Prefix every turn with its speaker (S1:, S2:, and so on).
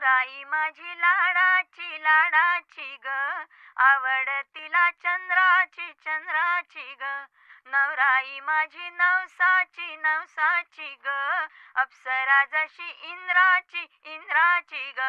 S1: नवराई माझी लाडाची लाडाची ग. आवड तिला चंद्राची चंद्राची ग. नवराई माझी नवसाची नवसाची ग. अप्सरा जशी इंद्राची इंद्राची ग.